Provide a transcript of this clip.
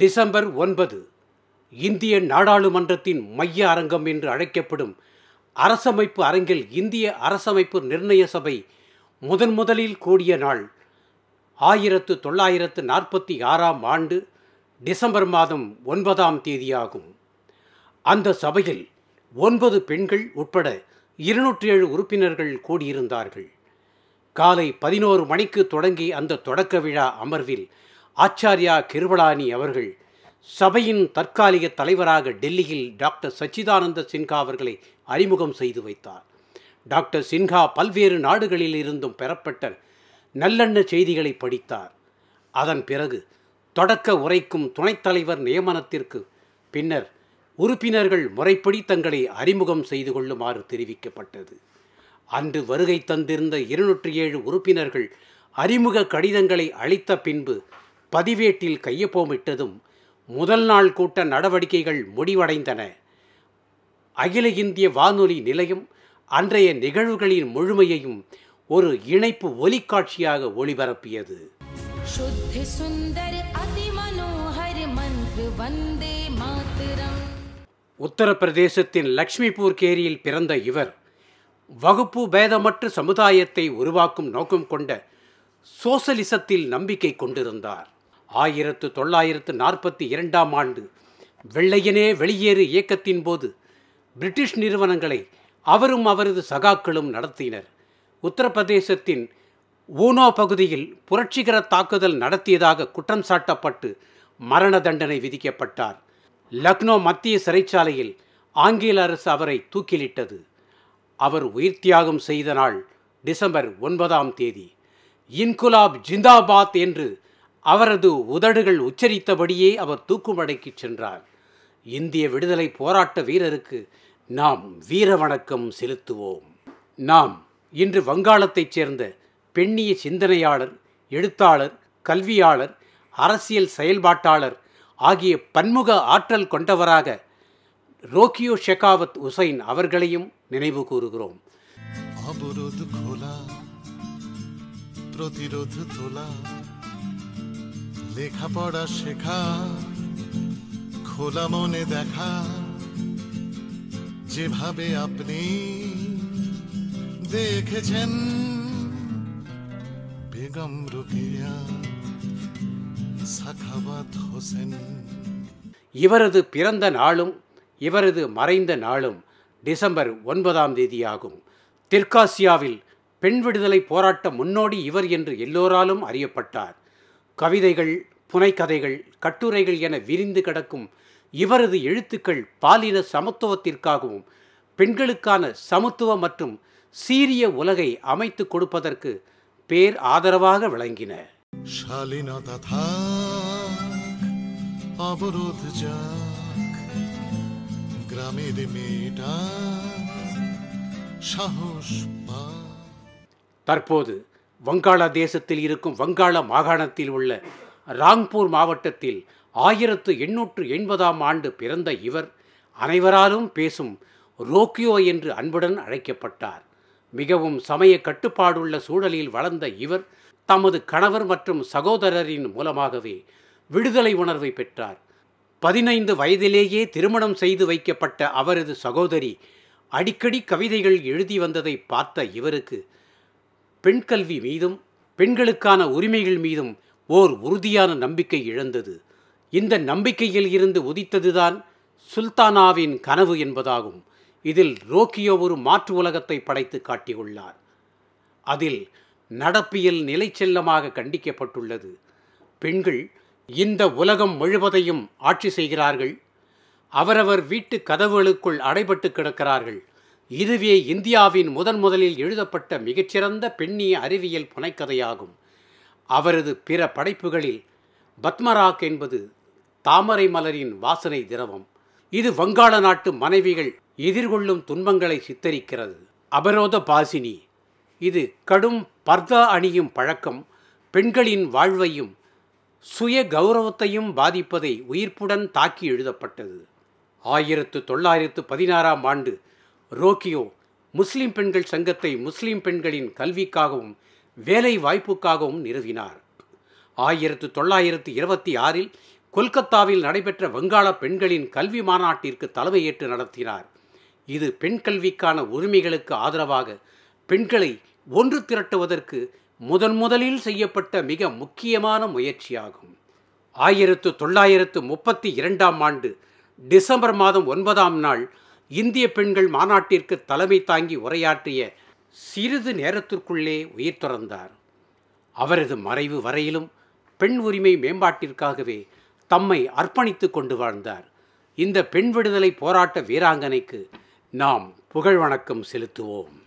December ஒன்பது இந்திய நாடாளுமன்றத்தின் மைய அரங்கம் என்று அழைக்கப்படும் அரசமைப்பு அரங்கில் இந்திய அரசமைப்பு நிர்ணய சபை முதன் முதலில் கூடிய நாள் ஆயிரத்து தொள்ளாயிரத்து நாற்பத்தி ஆறாம் ஆண்டு டிசம்பர் மாதம் ஒன்பதாம் தேதியாகும். அந்த சபையில் ஒன்பது பெண்கள் உட்பட இருநூற்றி ஏழு உறுப்பினர்கள் கூடியிருந்தார்கள். காலை பதினோரு மணிக்கு தொடங்கி அந்த தொடக்க விழா அமர்வில் ஆச்சாரியா கிருபலானி அவர்கள் சபையின் தற்காலிக தலைவராக டெல்லியில் டாக்டர் சச்சிதானந்த சின்ஹா அவர்களை அறிமுகம் செய்து வைத்தார். டாக்டர் சின்ஹா பல்வேறு நாடுகளில் இருந்தும் பெறப்பட்ட நல்லெண்ண செய்திகளை படித்தார். அதன் பிறகு தொடக்க உரைக்கும் துணைத் தலைவர் நியமனத்திற்கு பின்னர் உறுப்பினர்கள் முறைப்படி தங்களை அறிமுகம் செய்து கொள்ளுமாறு தெரிவிக்கப்பட்டது. அன்று வருகை தந்திருந்த இருநூற்றி ஏழு உறுப்பினர்கள் அறிமுக கடிதங்களை அளித்த பின்பு பதிவேட்டில் கையொப்பமிட்டதும் முதல் நாள் கூட்ட நடவடிக்கைகள் முடிவடைந்தன. அகில இந்திய வானொலி நிலையம் அன்றைய நிகழ்வுகளின் முழுமையையும் ஒரு இணைப்பு ஒலிக்காட்சியாக ஒளிபரப்பியது. உத்தரப்பிரதேசத்தின் லக்ஷ்மிபூர் கேரியில் பிறந்த இவர் வகுப்பு பேதமற்ற சமுதாயத்தை உருவாக்கும் நோக்கம் கொண்ட சோசலிசத்தில் நம்பிக்கை கொண்டிருந்தார். ஆயிரத்து தொள்ளாயிரத்து நாற்பத்தி இரண்டாம் ஆண்டு வெள்ளையனே வெளியேறு இயக்கத்தின் போது பிரிட்டிஷ் நிறுவனங்களை அவரும் அவரது சகாக்களும் நடத்தினர். உத்தரப்பிரதேசத்தின் ஊனோ பகுதியில் புரட்சிகர தாக்குதல் நடத்தியதாக குற்றம் சாட்டப்பட்டு மரண தண்டனை விதிக்கப்பட்டார். லக்னோ மத்திய சிறைச்சாலையில் ஆங்கில அரசு அவரை தூக்கிலிட்டது. அவர் உயிர் தியாகம் செய்த நாள் டிசம்பர் ஒன்பதாம் தேதி. இன்குலாப் ஜிந்தாபாத் என்று அவரது உதடுகள் உச்சரித்தபடியே அவர் தூக்குமடைக்கு சென்றார் இந்திய விடுதலை போராட்ட வீரருக்கு நாம் வீர வணக்கம் செலுத்துவோம் நாம் இன்று வங்காளத்தைச் சேர்ந்த பெண்ணிய சிந்தனையாளர் எழுத்தாளர் கல்வியாளர் அரசியல் செயல்பாட்டாளர் ஆகிய பன்முக ஆற்றல் கொண்டவராக ரோக்கியோ ஷெகாவத் உசைன் அவர்களையும் நினைவு கூறுகிறோம் অবরোধ খোলা প্রতিরোধ তোলা লেখাপড়া শেখা খোলা মনে দেখা যেভাবে আপনি দেখেছেন বেগম রুকিয়া সাখাওয়াত হোসেন இவரது பிறந்த நாளும் இவரது மறைந்த நாளும் டிசம்பர் ஒன்பதாம் தேதியாகும் தெற்காசியாவில் பெண் விடுதலை போராட்ட முன்னோடி இவர் என்று எல்லோராலும் அறியப்பட்டார் கவிதைகள் புனைக்கதைகள் கட்டுரைகள் என விரிந்து கிடக்கும் இவரது எழுத்துக்கள் பாலின சமத்துவத்திற்காகவும் பெண்களுக்கான சமத்துவ மற்றும் சீரிய உலகை அமைத்து கொடுப்பதற்கு பேர் ஆதரவாக விளங்கின. தற்போது வங்காளதேசத்தில் இருக்கும் வங்காள மாகாணத்தில் உள்ள ராங்பூர் மாவட்டத்தில் ஆயிரத்து எண்ணூற்று எண்பதாம் ஆண்டு பிறந்த இவர் அனைவராலும் பேசும் ரோக்கியோ என்று அன்புடன் அழைக்கப்பட்டார். மிகவும் சமய கட்டுப்பாடுள்ள சூழலில் வளர்ந்த இவர் தமது கணவர் மற்றும் சகோதரரின் மூலமாகவே விடுதலை உணர்வை பெற்றார். பதினைந்து வயதிலேயே திருமணம் செய்து வைக்கப்பட்ட அவரது சகோதரி அடிக்கடி கவிதைகள் எழுதி வந்ததை பார்த்த இவருக்கு பெண் கல்வி மீதும் பெண்களுக்கான உரிமைகள் மீதும் ஓர் உறுதியான நம்பிக்கை இழந்தது. இந்த நம்பிக்கையில் இருந்து உதித்ததுதான் சுல்தானாவின் கனவு என்பதாகும். இதில் ரோக்கியோ ஒரு மாற்று உலகத்தை படைத்து காட்டியுள்ளார். அதில் நடப்பியல் நிலைச்செல்லமாக கண்டிக்கப்பட்டுள்ளது. பெண்கள் இந்த உலகம் முழுவதையும் ஆட்சி செய்கிறார்கள். அவரவர் வீட்டு கதவுகளுக்குள் அடைபட்டு கிடக்கிறார்கள். இதுவே இந்தியாவின் முதன் முதலில் எழுதப்பட்ட மிகச்சிறந்த பெண்ணிய அறிவியல் புனைக்கதையாகும். அவரது பிற படைப்புகளில் பத்மராக் என்பது தாமரை மலரின் வாசனை திரவம். இது வங்காள நாட்டு மனைவிகள் எதிர்கொள்ளும் துன்பங்களை சித்தரிக்கிறது. அபரோத பாசினி. இது கடும் பர்தா அணியும் பழக்கம் பெண்களின் வாழ்வையும் சுய கௌரவத்தையும் பாதிப்பதை உயிர்ப்புடன் தாக்கி எழுதப்பட்டது. ஆயிரத்து தொள்ளாயிரத்து பதினாறாம் ஆண்டு ரோக்கியோ முஸ்லிம் பெண்கள் சங்கத்தை முஸ்லிம் பெண்களின் கல்விக்காகவும் வேலை வாய்ப்புக்காகவும் நிறுவினார். ஆயிரத்து தொள்ளாயிரத்து இருபத்தி ஆறில் கொல்கத்தாவில் நடைபெற்ற வங்காள பெண்களின் கல்வி மாநாட்டிற்கு தலைமையேற்று நடத்தினார். இது பெண் கல்விக்கான உரிமைகளுக்கு ஆதரவாக பெண்களை ஒன்று திரட்டுவதற்கு முதன் முதலில் செய்யப்பட்ட மிக முக்கியமான முயற்சியாகும். ஆயிரத்து தொள்ளாயிரத்து முப்பத்தி இரண்டாம் ஆண்டு டிசம்பர் மாதம் ஒன்பதாம் நாள் இந்திய பெண்கள் மாநாட்டிற்கு தலைமை தாங்கி உரையாற்றிய சிறிது நேரத்திற்குள்ளே உயிர் துறந்தார். அவரது மறைவு வரையிலும் பெண் உரிமை மேம்பாட்டிற்காகவே தம்மை அர்ப்பணித்து கொண்டு வாழ்ந்தார். இந்த பெண் விடுதலை போராட்ட வீராங்கனைக்கு நாம் புகழ் வணக்கம் செலுத்துவோம்.